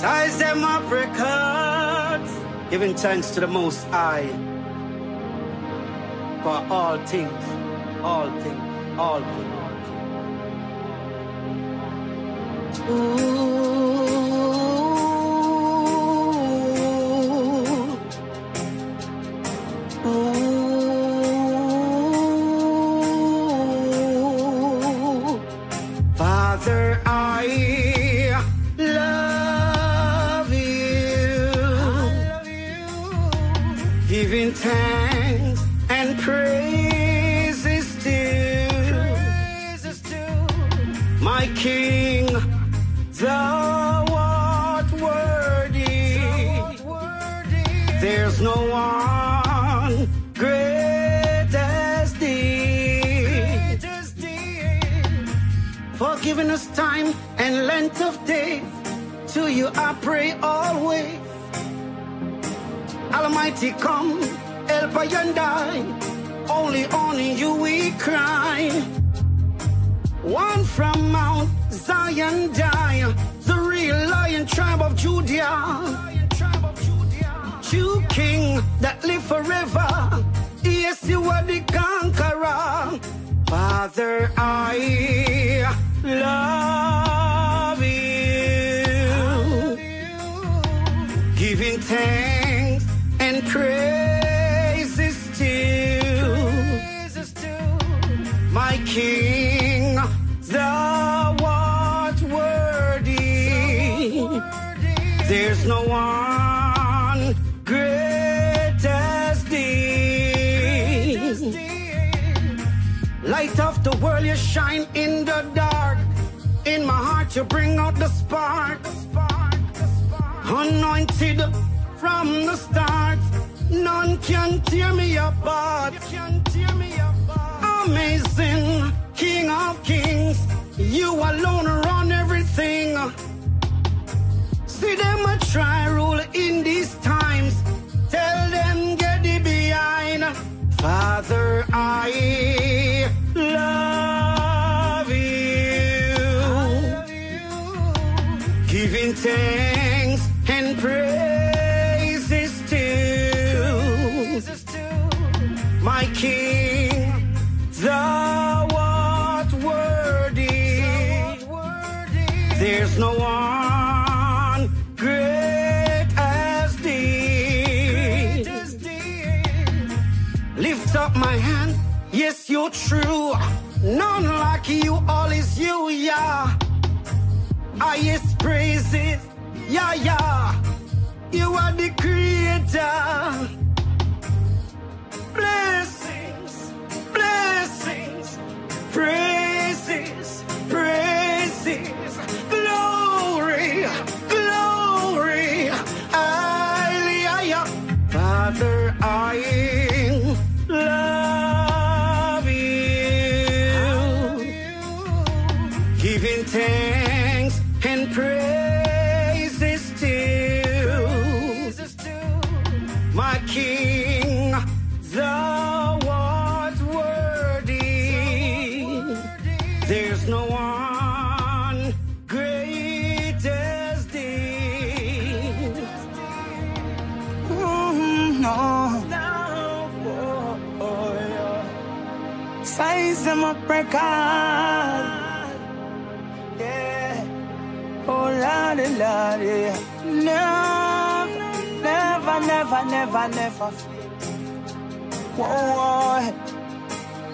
Size Dem Up records. Giving thanks to the Most High for all things, all things, all things. Ooh. Giving us time and length of days. To you I pray always. Almighty come, help I and I. Only on you we cry. One from Mount Zion die, the real lion tribe of Judah. True king that live forever. Yes, you are the conqueror. Father, I love you. Giving thanks and praises to my King, thou art worthy. There's no one. Light of the world, you shine you bring out the spark. spark Anointed from the start, none can tear me apart. Amazing King of Kings, you alone run everything. See them a try Size Dem Up record. Yeah. Oh, Lordy, Lordy. Never, never, never, never, never. Whoa.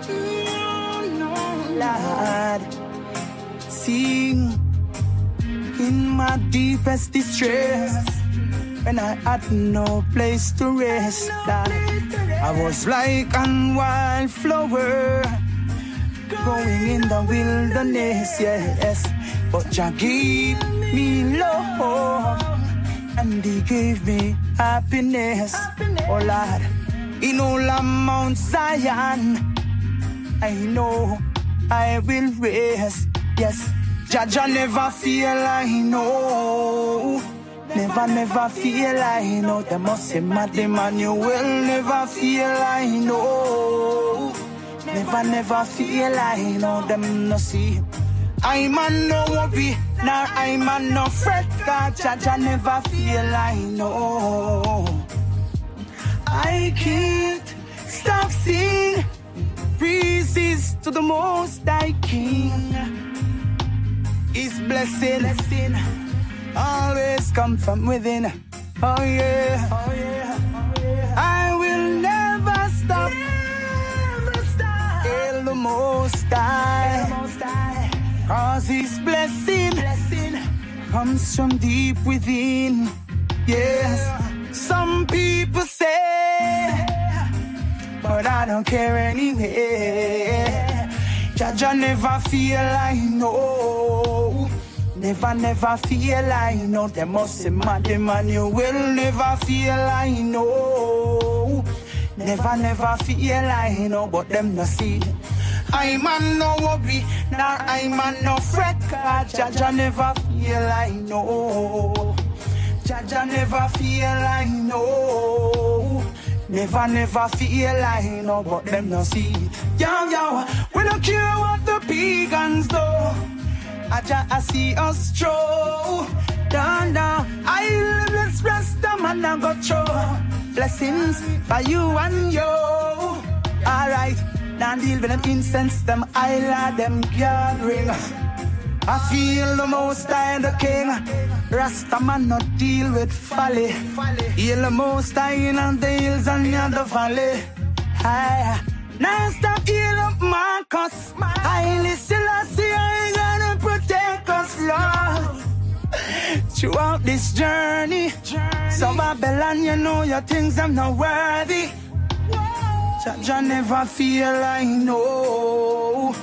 No, no, Lord. Sing in my deepest distress when I had no place to rest. Lord. I was like a wildflower going in the wilderness, yes. But Jah gave me love and He gave me happiness. Oh Lord, in all of Mount Zion, I know I will rest. Yes, Jah Jah never feel I know. Never, never feel I know. They must say mad Emmanuel never feel I know. Never, never feel I know. Them no see. I'm on no worry, nor I'm on no fret, cause Jah Jah never feel I know. I can't stop singing praises to the Most High King. His blessing, blessing always come from within. Oh yeah, oh yeah, oh yeah. I will never stop, never stop. Hail the Most High, cause His blessing, blessing comes from deep within. Yes, some people say, but I don't care anyway. Jah Jah never feel I know. Never, never feel I know. They must say, Madam, man, you will never feel I know. Never, never feel I know, but them no see. I'm on no worry, nor I'm on no fret, Jah Jah never feel I know. Jah Jah never feel I know. Never, never feel I know, but them no see. Yo, yo, we don't care what the pagans do. Aja, I see us through. Down, down. I live rest, the man I go through. Blessings for you and you. Alright, now deal with them incense, them island, them gathering. I feel the most high the king. Rasta man not deal with folly. Heal the most high in the hills and near the valley. Aye. Now stop heal up Marcus. Haile Selassie, I gonna protect Lord. Throughout this journey, so Babylon, you know your things I'm not worthy. Jah Jah never feel I know.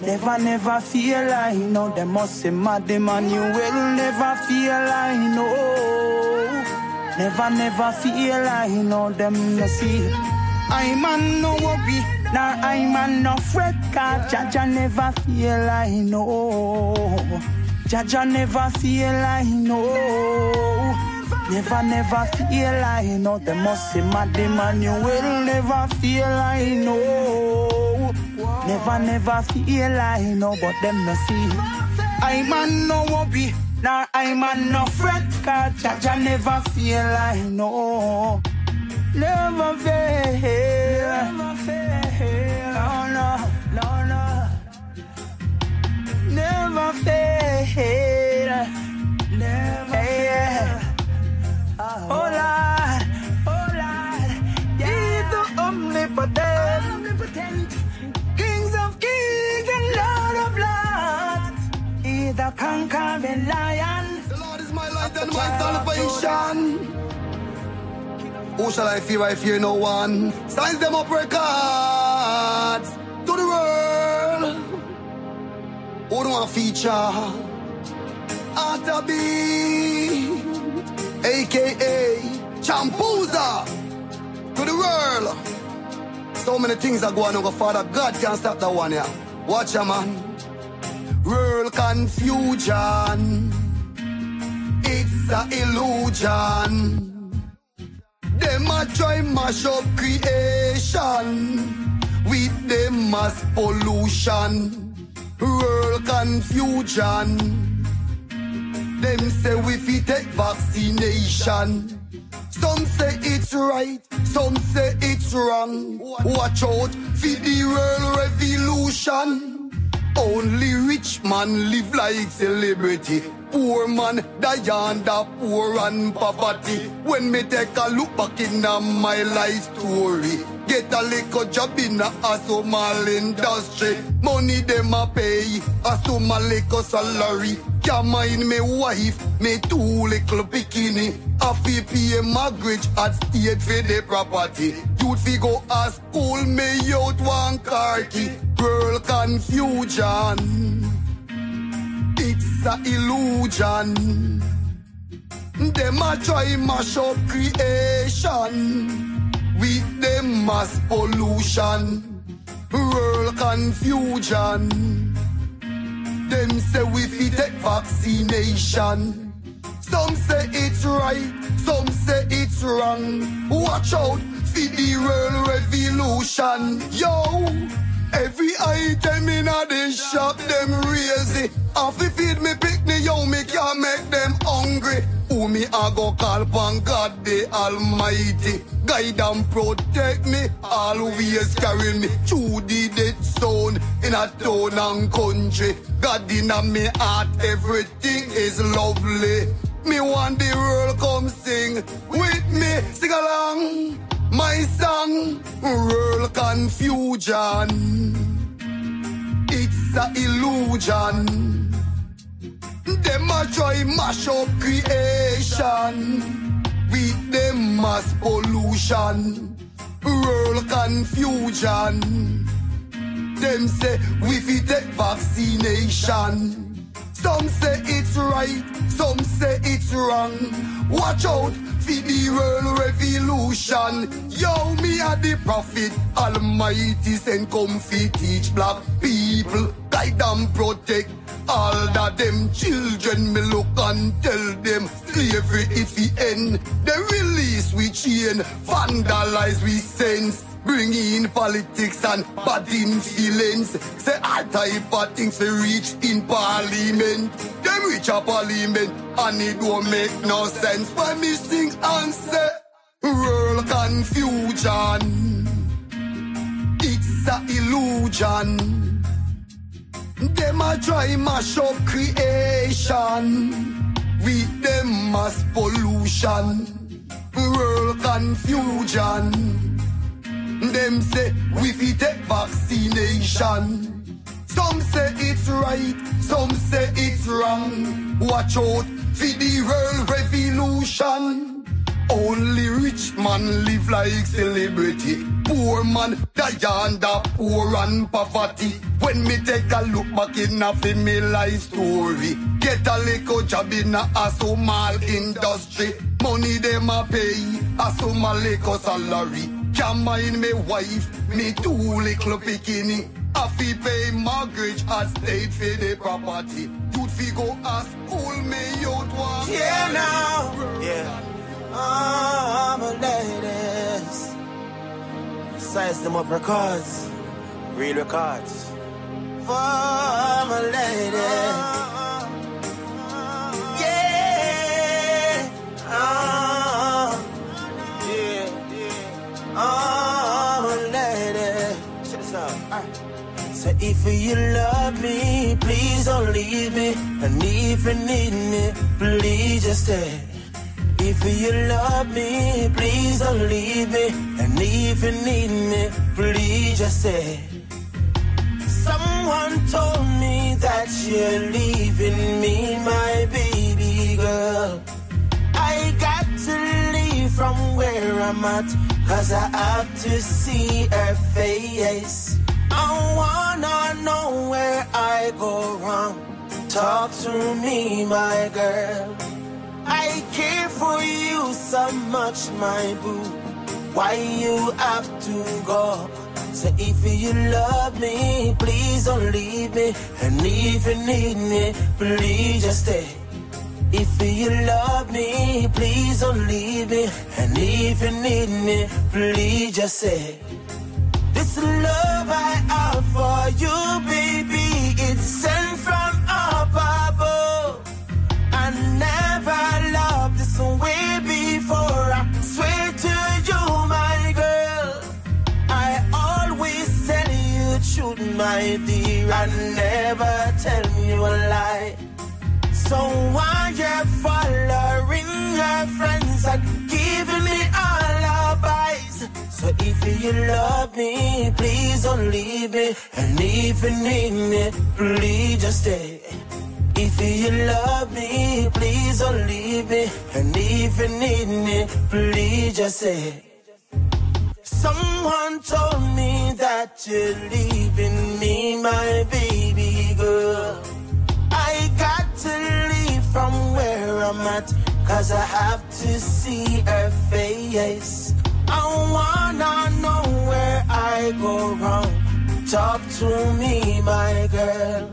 Never, never feel I know. They must say, Madam, and you will never feel I know. Never, never feel I know. Them no see. I'm on no worry, nor I'm on no fret. Cause Jah Jah never feel I know. Jah Jah never feel I know. Never, never feel I know. They must say, you will never feel I know. Never, never feel I know, but them no see. I'm on no worry, nor I'm on no fret, cause Jah Jah never feel I know. Never fail. Never fail. Never fail. Never fail. Oh Lord, oh Lord, yeah, the omnipotent, omnipotent, kings of kings and Lord of lords, He the conquering lion. The Lord is my light and my salvation. Who shall I fear? I fear no one. Signs them up records Don't want feature? B, aka Champusa, to the world. So many things are going on, Father God can't stop that one, yeah. Watch ya, man. World confusion. It's a illusion. Them a try mash up creation with them mass pollution, world confusion. Them say we fit take vaccination. Some say it's right, some say it's wrong. Watch out for the world revolution. Only rich man live like celebrity. Poor man die under poor and poverty. When me take a look back in my life story, get a little job in a small industry. Money them a pay, a small little salary. Can't mind me wife, me two little bikini. A fee pay mortgage at state for the property. Youth fi go a school, me out one car key. Girl confusion. It's a illusion. Them a try mash up creation with them mass pollution, world confusion. Them say we fit take vaccination. Some say it's right, some say it's wrong. Watch out for the world revolution, yo. Every item in a shop them raise it. Off feed me pick me, yo, me can't make them hungry. Who me I go call upon God the Almighty. Guide and protect me, always carry me through the dead zone in a town and country. God in a me heart, everything is lovely. Me want the world come sing with me, sing along. My song, world confusion. It's a illusion. Them a try mash up creation with them mass pollution, world confusion. Them say we fi take vaccination. Some say it's right, some say it's wrong. Watch out for the world revolution. Yo, me a the prophet, Almighty send come fi teach black people, guide and protect all that them children me look and tell them slavery if the end. They release we chain, vandalize we sense. Bring in politics and bad influence. Say all type of things we reach in parliament. Them reach a parliament and it don't make no sense. When me sing and say world confusion. It's a illusion. Them a try mash up creation with them mass pollution, world confusion. Them say we fi take vaccination. Some say it's right, some say it's wrong. Watch out for the world revolution. Only rich man live like celebrity. Poor man die under poor and poverty. When me take a look back in a me life story, get a little job in a, a small industry. Money them a pay a small little salary. Can mind me wife, me two little bikini. I fi pay mortgage as state for the property. You'd fi go a school me youth want. Yeah now, yeah. I'm a ladies. Size Dem Up records, real records. For my ladies. Yeah. Uh, yeah. I'm a lady. Check this out. Alright. So if you love me, please don't leave me. And if you need me, please just stay. If you love me, please don't leave me. And if you need me, please just say. Someone told me that you're leaving me, my baby girl. I got to leave from where I'm at, cause I have to see her face. I wanna know where I go wrong. Talk to me, my girl. I care for you so much, my boo. Why you have to go? So if you love me, please don't leave me. And if you need me, please just stay. If you love me, please don't leave me. And if you need me, please just say. This love I my dear. I never tell you a lie. So why you following your friends and giving me alibis? So if you love me, please don't leave me. And if you need me, please just stay. If you love me, please don't leave me. And if you need me, please just say. Someone told me that you're leaving me, my baby girl. I got to leave from where I'm at, cause I have to see her face. I wanna know where I go wrong. Talk to me, my girl.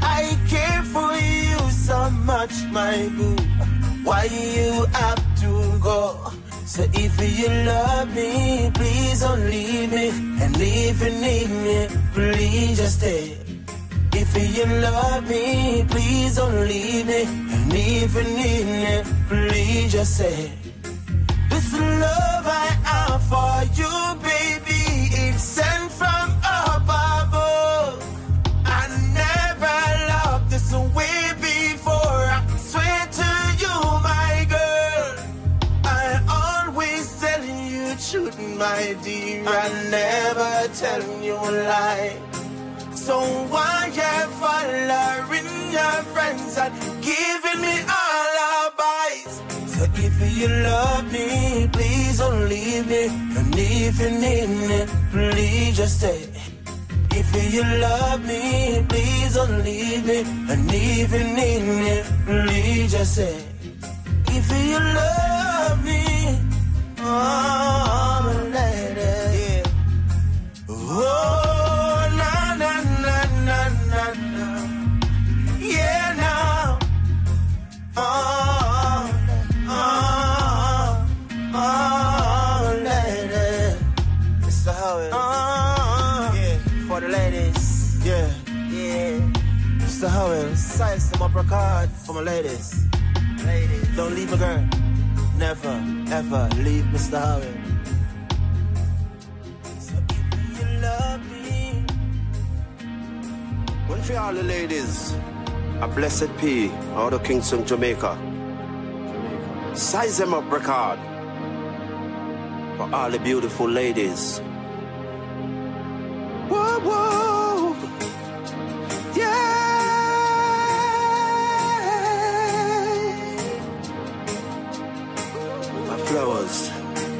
I care for you so much, my boo. Why you have? So if you love me, please don't leave me. And if you need me, please just stay. If you love me, please don't leave me. And if you need me, please just say, This love I have for you, baby, never telling you a lie. So why you following your friends and giving me alibis? So if you love me, please don't leave me. And if you need me, please just stay. If you love me, please don't leave me. And if you need me, please just say. If you love me, oh, them uppercut for my ladies. Ladies. Don't leave a girl. Never, ever leave Mr. Howard. So if you love me, One for all the ladies, a Blessed P out of Kingston, Jamaica. Size Dem Up record. For all the beautiful ladies.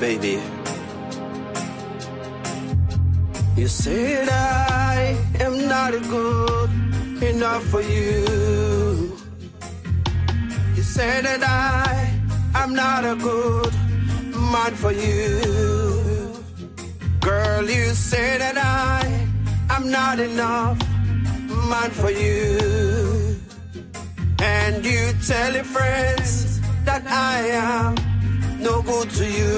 Baby. You said I am not good enough for you. You said that I am not a good man for you. Girl, you say that I am not enough man for you. And you tell your friends that I am no good to you.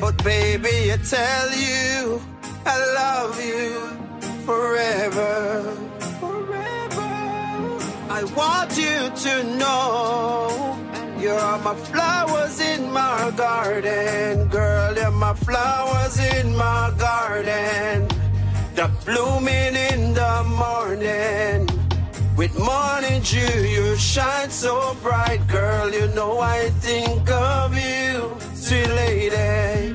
But baby, I tell you, I love you forever. Forever. I want you to know you're my flowers in my garden. Girl, you're my flowers in my garden. The blooming in the morning. With morning dew, you shine so bright, girl. You know I think of you, sweet lady.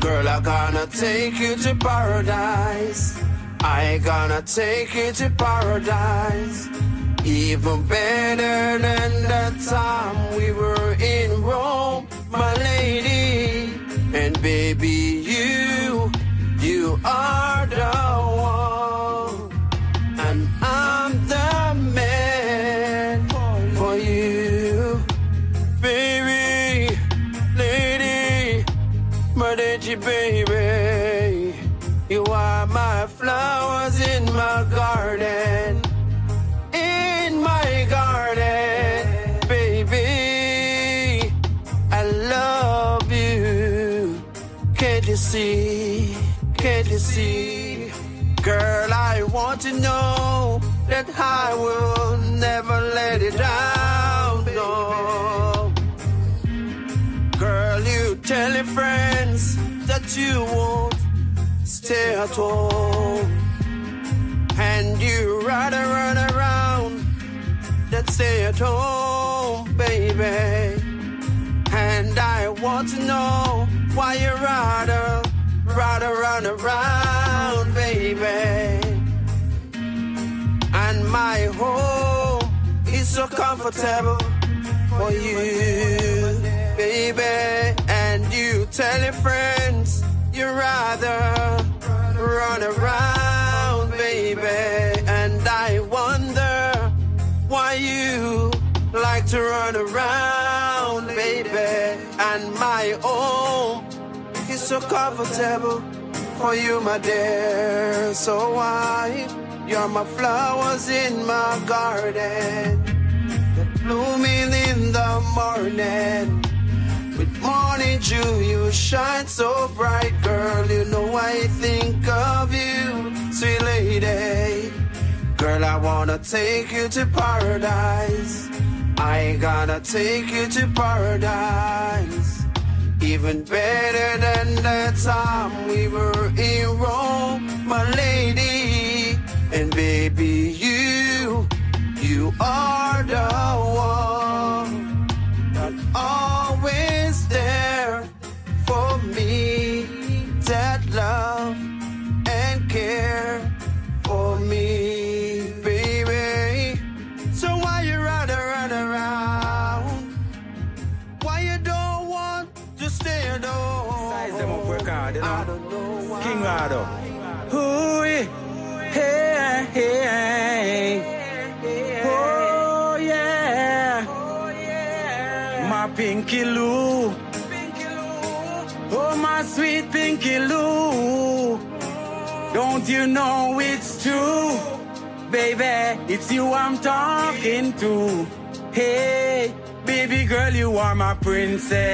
Girl, I'm gonna take you to paradise. I gonna take you to paradise. Even better than the time we were in Rome, my lady. And baby, you, you are want to know that I will never let it down. No. Girl, you tell your friends that you won't stay at home. And you rather run around than stay at home, baby. And I want to know why you rather, rather run around, baby. My home is so comfortable for you, baby. And you tell your friends you rather run around, baby. And I wonder why you like to run around, baby. And my home is so comfortable for you, my dear. So why you're my flowers in my garden, blooming in the morning. With morning dew, you shine so bright, girl. You know I think of you, sweet lady. Girl, I wanna take you to paradise. I gotta take you to paradise. Even better than the time we were in Rome, my lady. Baby, you, you are the my Pinky Lou, oh my sweet Pinky Lou, don't you know it's true, baby, it's you I'm talking to. Hey, baby girl, you are my princess.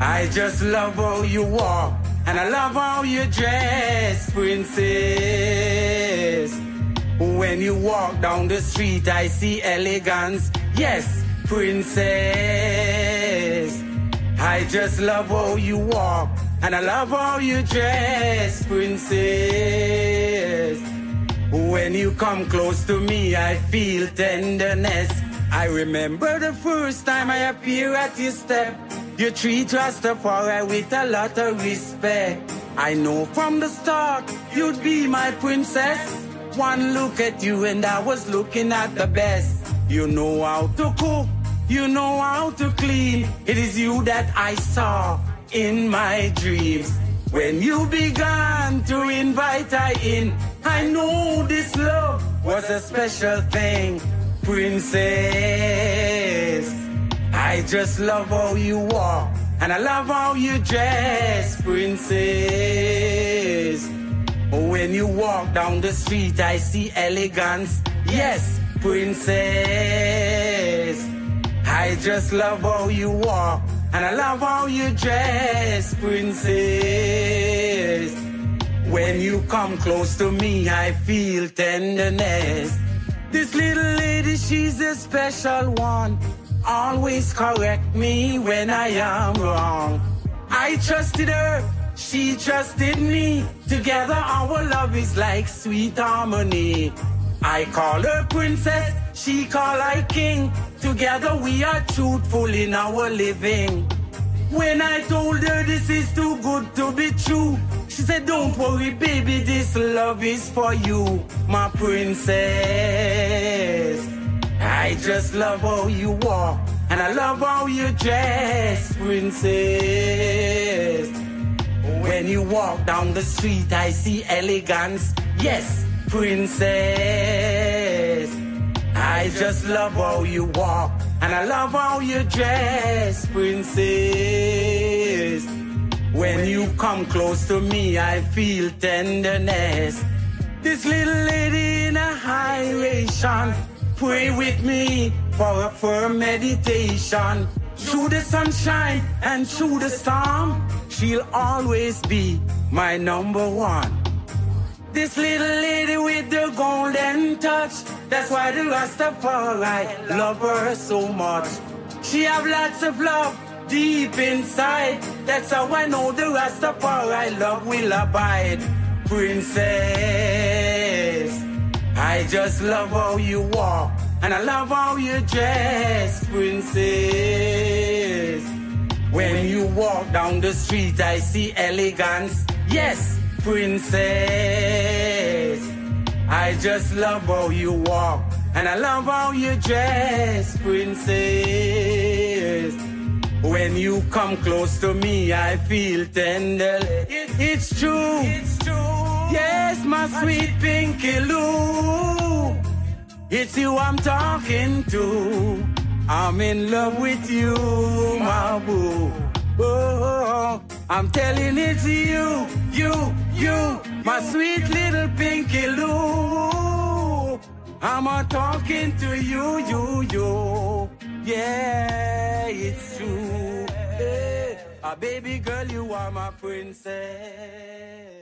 I just love how you walk, and I love how you dress, princess. When you walk down the street, I see elegance. Yes, princess. I just love how you walk, and I love how you dress, princess. When you come close to me, I feel tenderness. I remember the first time I appear at your step. You treat Rastafari with a lot of respect. I know from the start you'd be my princess. One look at you and I was looking at the best. You know how to cook, you know how to clean. It is you that I saw in my dreams. When you began to invite I in, I know this love was a special thing, princess. I just love how you walk, and I love how you dress, princess. When you walk down the street, I see elegance. Yes, princess. I just love how you walk, and I love how you dress, princess. When you come close to me, I feel tenderness. This little lady, she's a special one. Always correct me when I am wrong. I trusted her, she trusted me. Together our love is like sweet harmony. I call her princess, she call I king. Together we are truthful in our living. When I told her this is too good to be true, she said, Don't worry, baby, this love is for you, my princess. I just love how you walk, and I love how you dress, princess. When you walk down the street, I see elegance. Yes, princess. I just love how you walk, and I love how you dress, princess. When you come close to me, I feel tenderness. This little lady in a high ration, pray with me for a firm meditation. Through the sunshine and through the storm, she'll always be my number one. This little lady with the golden touch, that's why the Rastafari love her so much. She have lots of love deep inside, that's how I know the Rastafari love will abide. Princess, I just love how you walk, and I love how you dress, princess. When you walk down the street, I see elegance. Yes, princess. I just love how you walk, and I love how you dress, princess. When you come close to me, I feel tender. It, it's true. It's true. Yes, my sweet Pinky Lou. It's you I'm talking to. I'm in love with you, my boo. Oh, I'm telling it to you, you, you, my sweet little Pinky Lou. I'm a talking to you, you, you. Yeah, it's true. A ah, baby girl, you are my princess.